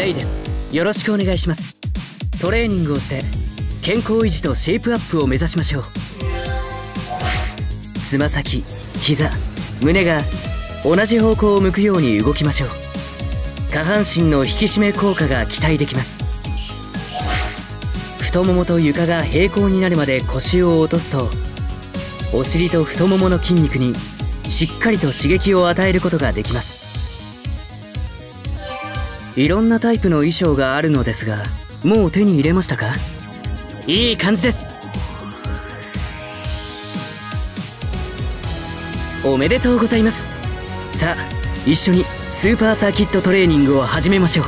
レイです。よろしくお願いします。トレーニングをして健康維持とシェイプアップを目指しましょう。つま先膝胸が同じ方向を向くように動きましょう。下半身の引き締め効果が期待できます。太ももと床が平行になるまで腰を落とすとお尻と太ももの筋肉にしっかりと刺激を与えることができます。いろんなタイプの衣装があるのですがもう手に入れましたか？いい感じです。おめでとうございます。さあ一緒にスーパーサーキットトレーニングを始めましょう。